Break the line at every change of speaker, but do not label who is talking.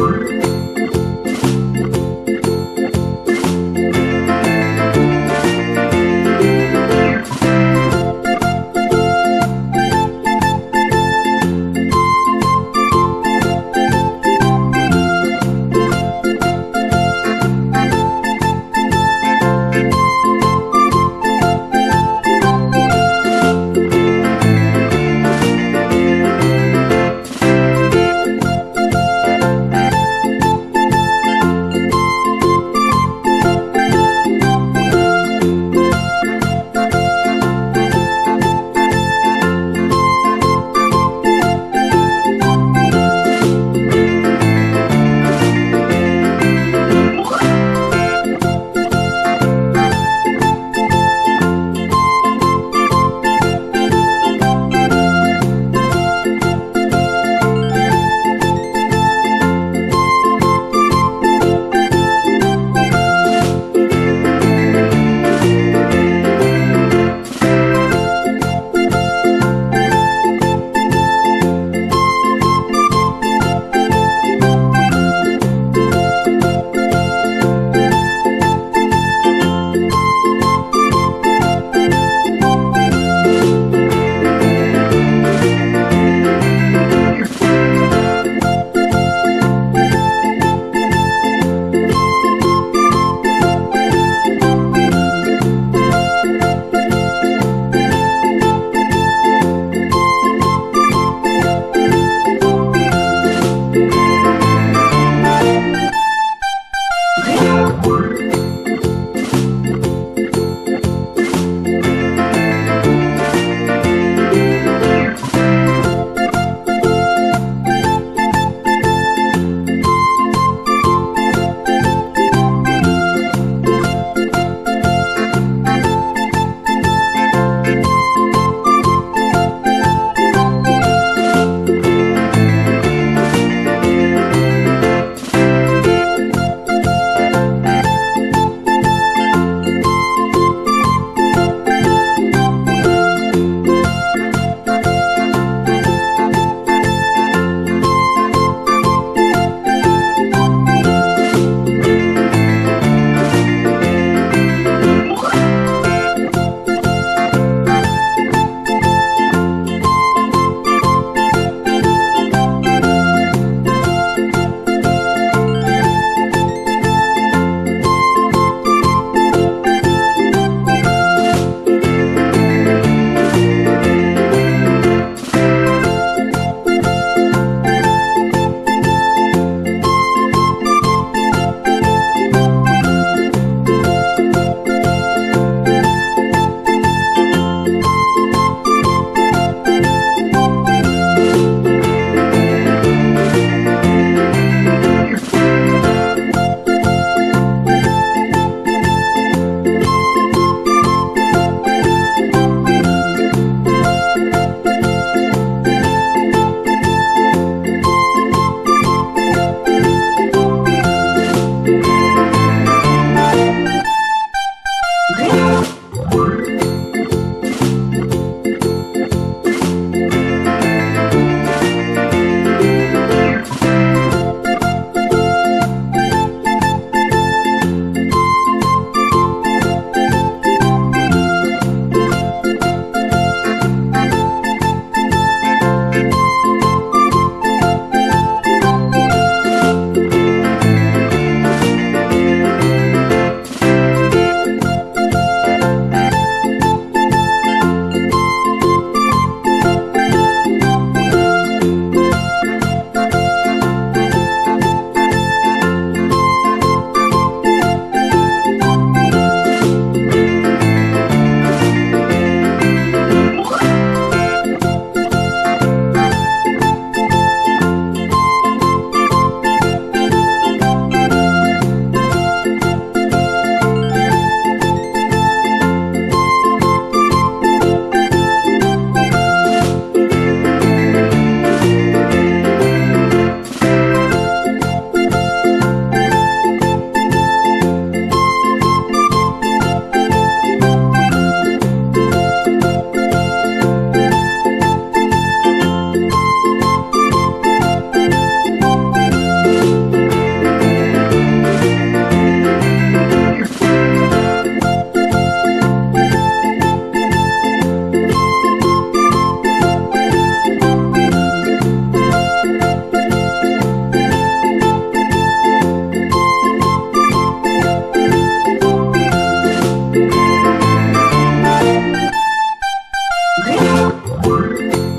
Bye. Thank